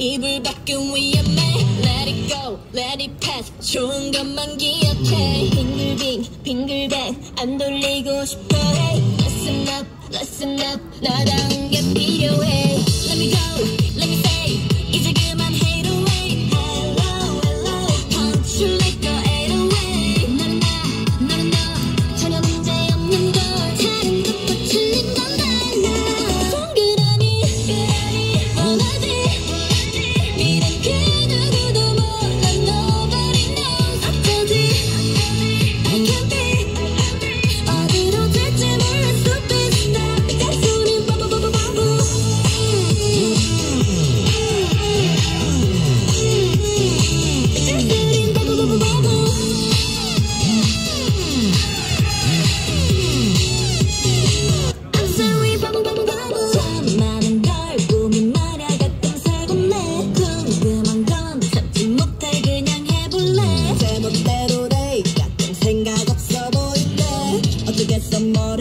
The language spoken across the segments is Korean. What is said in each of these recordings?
이불 밖은 위험해 Let it go, let it pass 좋은 것만 기억해 빙글빙, 빙글뱅 안 돌리고 싶어 Hey, listen up, listen up 나다운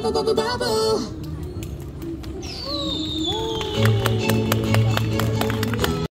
bubble, bubble, bubble.